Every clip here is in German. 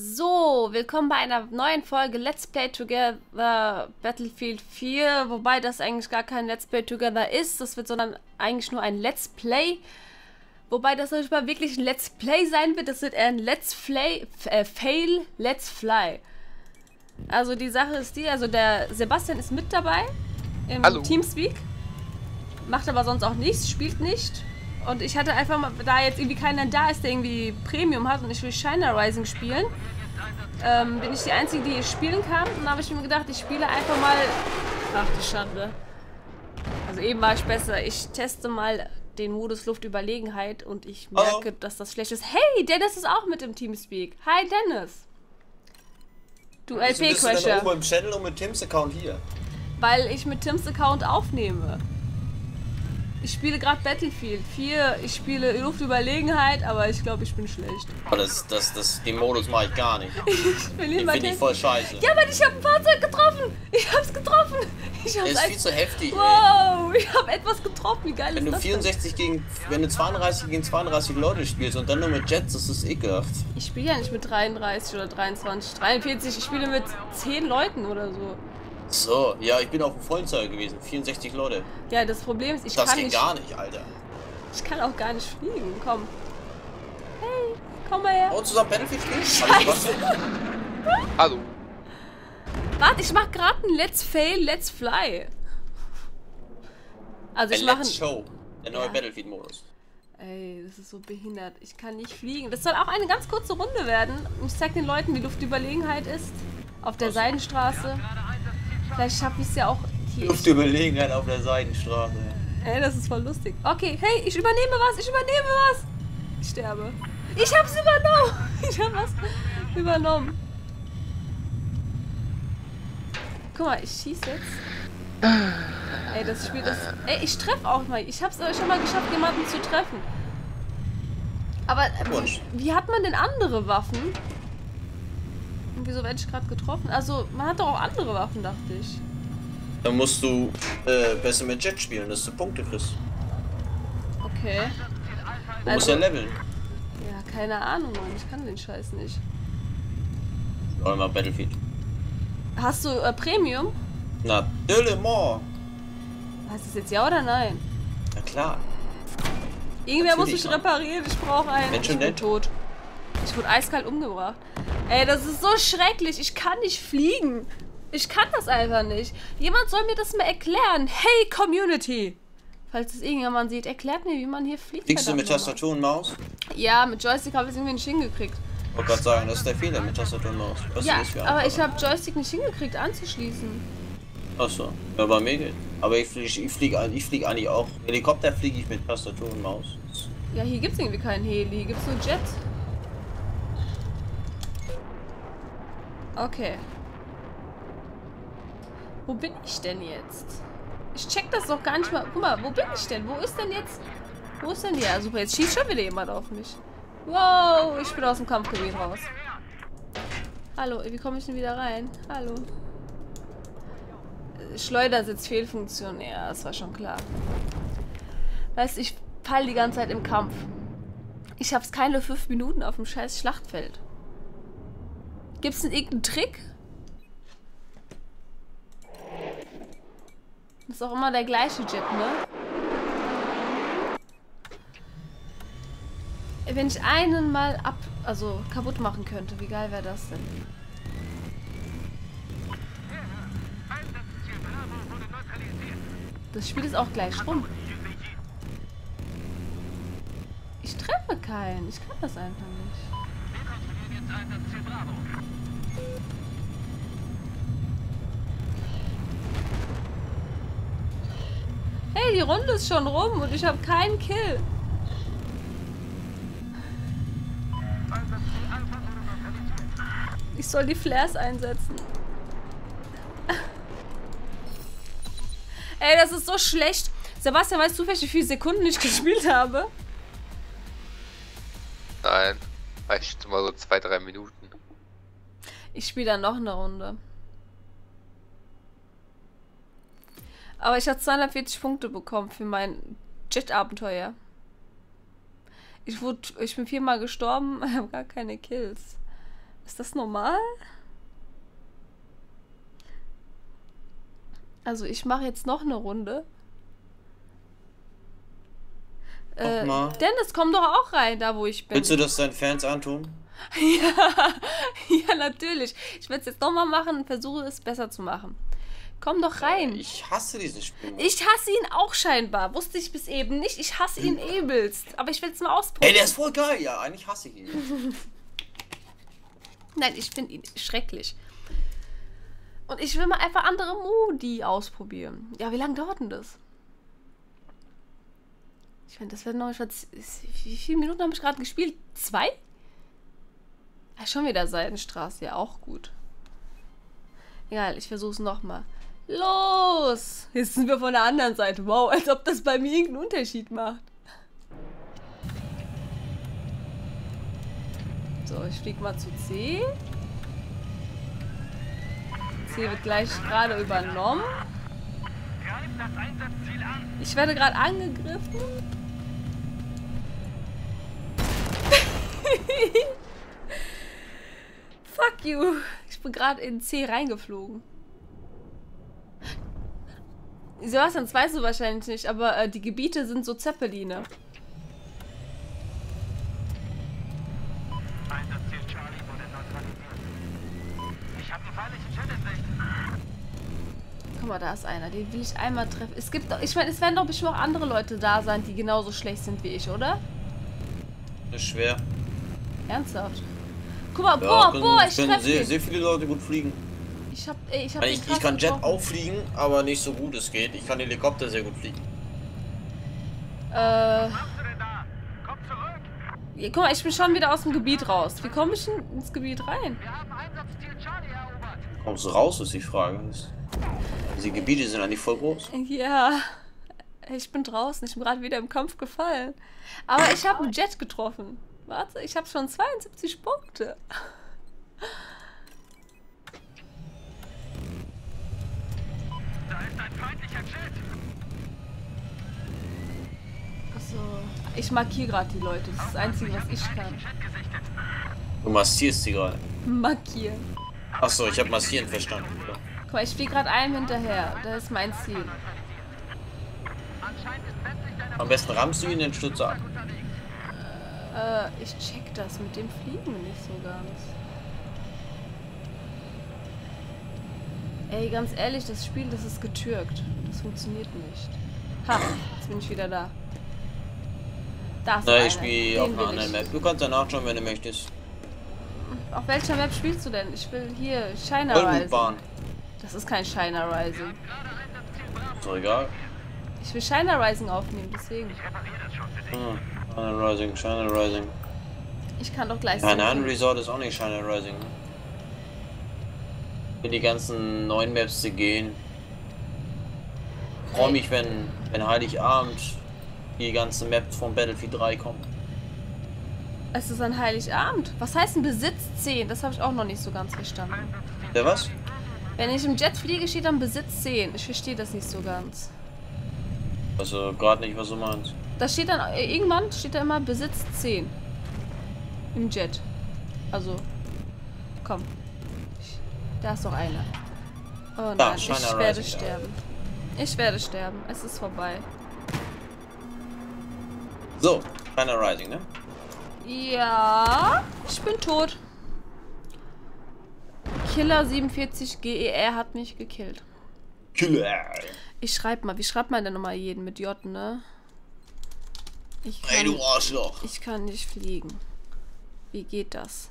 So, willkommen bei einer neuen Folge Let's Play Together Battlefield 4, wobei das eigentlich gar kein Let's Play Together ist, das wird sondern eigentlich nur ein Let's Play, wobei das nicht mal wirklich ein Let's Play sein wird, das wird eher ein Let's Play, äh, Fail Let's Fly. Also die Sache ist die, also der Sebastian ist mit dabei im Hallo. Teamspeak, macht aber sonst auch nichts, spielt nicht und ich hatte einfach mal, da jetzt irgendwie keiner da ist, der irgendwie Premium hat und ich will Shiner Rising spielen, ähm, bin ich die Einzige, die spielen kann. Und dann habe ich mir gedacht, ich spiele einfach mal... Ach, die Schande. Also eben war ich besser. Ich teste mal den Modus Luftüberlegenheit und ich merke, dass das schlecht ist. Hey, Dennis ist auch mit im Teamspeak. Hi, Dennis. Du Wieso bist du denn LP-Crasher. oben im Channel und mit Tims Account hier? Weil ich mit Tims Account aufnehme. Ich spiele gerade Battlefield 4. Ich spiele Luftüberlegenheit, aber ich glaube, ich bin schlecht. Aber das, das, das, den Modus mache ich gar nicht. Ich will Den finde ich voll scheiße. Ja, Mann, ich habe ein Fahrzeug getroffen. Ich hab's getroffen. Ich Der hab's ist viel zu heftig, ey. Wow, ich habe etwas getroffen. Wie geil Wenn ist du das 64 gegen, wenn du 32 gegen 32 Leute spielst und dann nur mit Jets, das ist ekelhaft. denn? Ich spiele ja nicht mit 33 oder 23, 43. Ich spiele mit 10 Leuten oder so. So, ja, ich bin auf dem Vollzahl gewesen, 64 Leute. Ja, das Problem ist, ich Das kann geht nicht... gar nicht, Alter. Ich kann auch gar nicht fliegen. Komm. Hey, komm mal her. Wollen wir zusammen Battlefield spielen? Hallo, was? Hallo. Warte, ich mach gerade ein Let's Fail, Let's Fly. Also ich Ein mache... Let's Show. Der neue Ja. Battlefield-Modus. Ey, das ist so behindert. Ich kann nicht fliegen. Das soll auch eine ganz kurze Runde werden. Ich zeig den Leuten, wie Luftüberlegenheit ist. Auf der Seidenstraße. Vielleicht schaffe ich es ja auch hier. Luftüberlegenheit auf der Seitenstraße. Ey, das ist voll lustig. Okay, hey, ich übernehme was, ich übernehme was. Ich sterbe. Ich hab's übernommen. Ich hab was übernommen. Guck mal, ich schieß jetzt. Ey, das Spiel ist... Ey, ich treffe auch mal. Ich hab's schon mal geschafft, jemanden zu treffen. Aber wie, wie hat man denn andere Waffen? Und wieso werde ich gerade getroffen? Also, man hat doch auch andere Waffen, dachte ich. Dann musst du äh, besser mit Jet spielen, dass du Punkte kriegst. Okay. Du musst Also- ja leveln. Ja, keine Ahnung, Mann. Ich kann den Scheiß nicht. Oder mal Battlefield. Hast du äh, Premium? Na, Dillemore. Heißt das jetzt ja oder nein? Na klar. Irgendwer muss Natürlich, mich Mann. reparieren. Ich brauche einen. Mensch und tot. Ich wurde eiskalt umgebracht. Ey, das ist so schrecklich. Ich kann nicht fliegen. Ich kann das einfach nicht. Jemand soll mir das mal erklären. Hey, Community. Falls es irgendjemand sieht, erklärt mir, wie man hier fliegt. Fliegst du mit. Tastatur und Maus? Ja, mit Joystick habe ich es irgendwie nicht hingekriegt. Ich wollte gerade sagen, das ist der Fehler mit Tastatur und Maus. Was Ja, aber ich habe Joystick nicht hingekriegt anzuschließen. Achso, ja, bei mir geht. Aber ich fliege ich flieg, ich flieg eigentlich auch. Helikopter fliege ich mit Tastatur und Maus. Ja, hier gibt es irgendwie keinen Heli. Hier gibt es nur Jet. Okay. Wo bin ich denn jetzt? Ich check das doch gar nicht mal. Guck mal, wo bin ich denn? Wo ist denn jetzt... Wo ist denn die? Ja, super, jetzt schießt schon wieder jemand auf mich. Wow, ich bin aus dem Kampfgebiet raus. Hallo, wie komme ich denn wieder rein? Hallo. Schleudersitz Fehlfunktion. Ja, das war schon klar. Weißt du, ich fall die ganze Zeit im Kampf. Ich hab's keine fünf Minuten auf dem scheiß Schlachtfeld. Gibt's denn irgendeinen Trick? Das ist auch immer der gleiche Jet, ne? Wenn ich einen mal ab, also kaputt machen könnte, wie geil wäre das denn? Das Spiel ist auch gleich rum. Ich treffe keinen. Ich kann das einfach nicht. Hey, die Runde ist schon rum und ich habe keinen Kill. Ich soll die Flares einsetzen. Ey, das ist so schlecht. Sebastian, weißt du, welche viele Sekunden ich gespielt habe? Nein. Reicht mal so zwei, drei Minuten. Ich spiele dann noch eine Runde. Aber ich habe 240 Punkte bekommen für mein Jet-Abenteuer. Ich, wurde, ich bin viermal gestorben, habe gar keine Kills. Ist das normal? Also ich mache jetzt noch eine Runde. Äh. Dennis, komm doch auch rein, da wo ich bin. Willst du das deinen Fans antun? ja, ja, natürlich. Ich werde es jetzt nochmal machen und versuche es besser zu machen. Komm doch rein. Ich hasse dieses Spiel. Ich hasse ihn auch scheinbar. Wusste ich bis eben nicht. Ich hasse ihn übelst. Aber ich will es mal ausprobieren. Ey, der ist voll geil. Ja, eigentlich hasse ich ihn. Nein, ich finde ihn schrecklich. Und ich will mal einfach andere Modi ausprobieren. Ja, wie lange dauert denn das? Ich meine, das wird noch. Wie viele Minuten habe ich gerade gespielt? Zwei? Ja, schon wieder Seidenstraße. Ja, auch gut. Egal, ich versuche es nochmal. Los! Jetzt sind wir von der anderen Seite. Wow, als ob das bei mir irgendeinen Unterschied macht. So, ich fliege mal zu C. C wird gleich gerade übernommen. Ich werde gerade angegriffen. Fuck you. Ich bin gerade in C reingeflogen. Sebastian, das weißt du wahrscheinlich nicht, aber äh, die Gebiete sind so Zeppeline. Guck mal, da ist einer. Den will ich einmal treffen. Es gibt doch, ich meine, es werden doch bestimmt auch andere Leute da sein, die genauso schlecht sind wie ich, oder? Das ist schwer. Ernsthaft. Guck mal, Ja, boah, können, boah, ich treffe sehr, sehr viele Leute gut fliegen. Ich hab, ey, ich hab Ich, ich kann Jet auch fliegen, aber nicht so gut es geht. Ich kann Helikopter sehr gut fliegen. Äh, Was machst du denn da? Komm zurück. ja, guck mal, ich bin schon wieder aus dem Gebiet raus. Wie komme ich denn ins Gebiet rein? Kommst du raus, ist die Frage. Diese Gebiete sind eigentlich voll groß. Ja, ich bin draußen. Ich bin gerade wieder im Kampf gefallen. Aber ich habe einen Jet getroffen. Warte, ich habe schon 72 Punkte. Da ist ein feindlicher Jet. Achso, ich markiere gerade die Leute. Das ist das Einzige, was ich kann. Du massierst sie gerade. Markieren. Achso, ich habe massieren verstanden. Guck mal, ich fliege gerade einem hinterher. Das ist mein Ziel. Am besten rammst du ihn in den Stützer ab. Äh, ich check das mit dem Fliegen nicht so ganz. Ey, ganz ehrlich, das Spiel, das ist getürkt. Das funktioniert nicht. Ha, jetzt bin ich wieder da. Da ist Na, ich spiele auf einer anderen. Map. Du kannst danach schauen, wenn du möchtest. Auf welcher Map spielst du denn? Ich will hier Shiner. Rising. Das ist kein Shiner Rising. Ist doch egal. Ich will Shiner Rising aufnehmen, deswegen. Hm. Shiner Rising, Shiner Rising. Ich kann doch gleich Nein, nein, suchen. Resort ist auch nicht Shiner Rising. Für die ganzen neuen Maps zu gehen. Freue mich, wenn, wenn Heiligabend die ganzen Maps von Battlefield 3 kommen. Es ist ein Heiligabend. Was heißt ein Besitz 10? Das habe ich auch noch nicht so ganz verstanden. Der was? Wenn ich im Jet fliege, steht dann Besitz 10. Ich verstehe das nicht so ganz. Also gerade nicht, was du meinst. Da steht dann, äh, irgendwann steht da immer Besitz 10. Im Jet. Also, komm. Ich, da ist doch einer. Oh Da, nein, ich Shiner werde sterben. Ich werde sterben. Es ist vorbei. So, Shiner Rising, ne? Ja, ich bin tot. Killer 47 GER hat mich gekillt. Killer. Ich schreib mal, wie schreibt man denn nochmal jeden mit J, ne? Ich kann, du Arschloch. ich kann nicht fliegen. Wie geht das?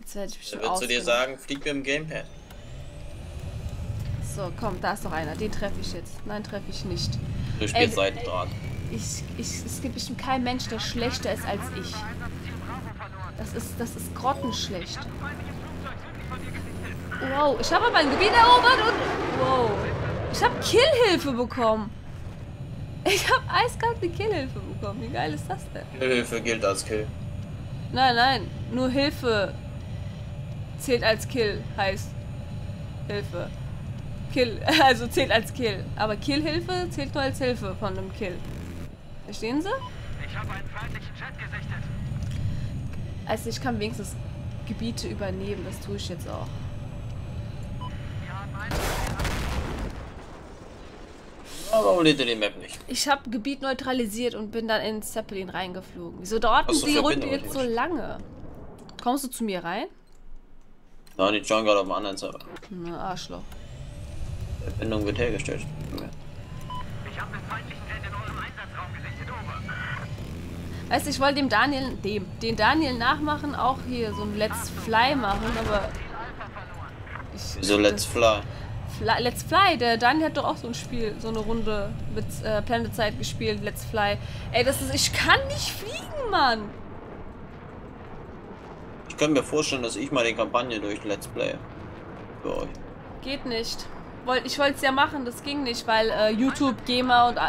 Jetzt werde ich Da bestimmt würdest du dir sagen, flieg mit dem Gamepad. So, komm, da ist doch einer. Den treffe ich jetzt. Nein, treffe ich nicht. Du Ey, spielst Seitendraht. Ich, ich, es gibt bestimmt keinen Mensch, der schlechter ist als ich. Das ist, das ist grottenschlecht. Wow, ich habe mein Gebiet erobert und... Wow. Ich habe Killhilfe bekommen. Ich habe eiskalt eine Killhilfe bekommen. Wie geil ist das denn? Hilfe gilt als Kill. Nein, nein. Nur Hilfe zählt als Kill. Heißt Hilfe. Kill. Also zählt als Kill. Aber Killhilfe zählt nur als Hilfe von einem Kill. Verstehen Sie? Ich habe einen feindlichen Jet gesichtet. Also ich kann wenigstens Gebiete übernehmen, das tue ich jetzt auch. Aber warum lädt ihr die Map nicht? Ich habe Gebiet neutralisiert und bin dann in Zeppelin reingeflogen. Wieso dauert die Runde jetzt so lange? Kommst du zu mir rein? Nein, die gerade auf dem anderen Server. Na, Arschloch. Verbindung wird hergestellt. Ich habe den feindlichen in eurem Einsatzraum gesichtet. Over. Weißt du, ich wollte dem Daniel, dem, den Daniel nachmachen, auch hier so ein Let's Fly machen, aber. Ich, Wieso Let's Fly? Fly, Let's Fly, der Daniel hat doch auch so ein Spiel, so eine Runde mit äh, Planet Side gespielt, Let's Fly. Ey, das ist. Ich kann nicht fliegen, Mann! Ich kann mir vorstellen, dass ich mal die Kampagne durch Let's Play. Für euch. Geht nicht. Ich wollte es ja machen, das ging nicht, weil äh, YouTube, GEMA und äh,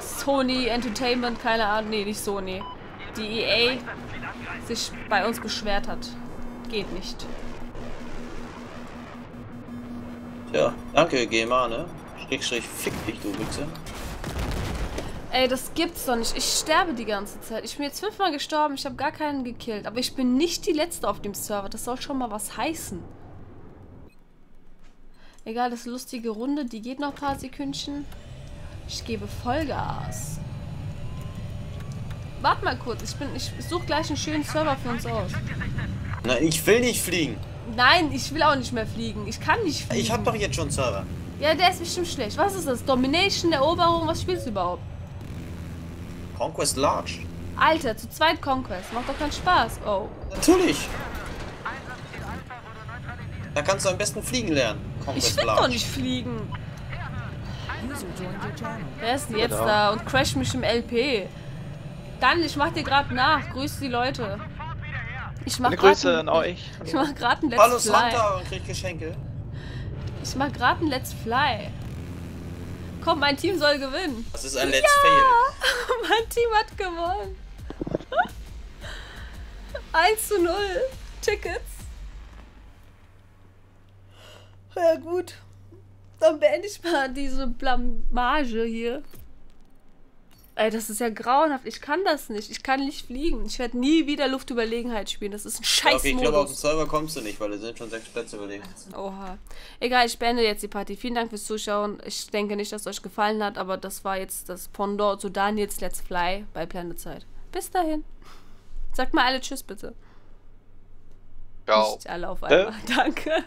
Sony Entertainment, keine Ahnung, nee, nicht Sony, die EA sich bei uns beschwert hat. Geht nicht. Tja, danke GEMA, ne? Schrägstrich fick dich, du Wichser. Ey, das gibt's doch nicht. Ich sterbe die ganze Zeit. Ich bin jetzt fünfmal gestorben, ich habe gar keinen gekillt. Aber ich bin nicht die Letzte auf dem Server. Das soll schon mal was heißen. Egal, das ist eine lustige Runde. Die geht noch ein paar Sekündchen. Ich gebe Vollgas. Warte mal kurz. Ich, bin, ich suche gleich einen schönen Server für uns aus. Nein, ich will nicht fliegen. Nein, ich will auch nicht mehr fliegen. Ich kann nicht fliegen. Ich hab doch jetzt schon Server. Ja, der ist bestimmt schlecht. Was ist das? Domination, Eroberung? Was spielst du überhaupt? Conquest Large. Alter, zu zweit Conquest. Macht doch keinen Spaß. Oh. Natürlich. Da kannst du am besten fliegen lernen. Ich Conquest will Large. doch nicht fliegen. Wer ist denn jetzt da und crash mich im LP? Dann, ich mach dir gerade nach. Grüß die Leute. Ich mach Eine Grüße grad an euch. Ich mach gerade ein Let's Hallo Fly. Santa und krieg Geschenke. Ich mach gerade ein Let's Fly. Komm, mein Team soll gewinnen. Das ist ein Let's Fail. mein Team hat gewonnen. 1 zu 0. Tickets. Ja gut. Dann beende ich mal diese Blamage hier. Ey, das ist ja grauenhaft. Ich kann das nicht. Ich kann nicht fliegen. Ich werde nie wieder Luftüberlegenheit spielen. Das ist ein scheiß okay, ich glaube, auf den Modus. Server kommst du nicht, weil da sind schon sechs Plätze überlegen. Oha. Egal, ich beende jetzt die Partie. Vielen Dank fürs Zuschauen. Ich denke nicht, dass es euch gefallen hat, aber das war jetzt das Pendant zu Daniels Let's Fly bei Planet Side. Bis dahin. Sagt mal alle Tschüss bitte. Ciao. Nicht alle auf einmal. Danke.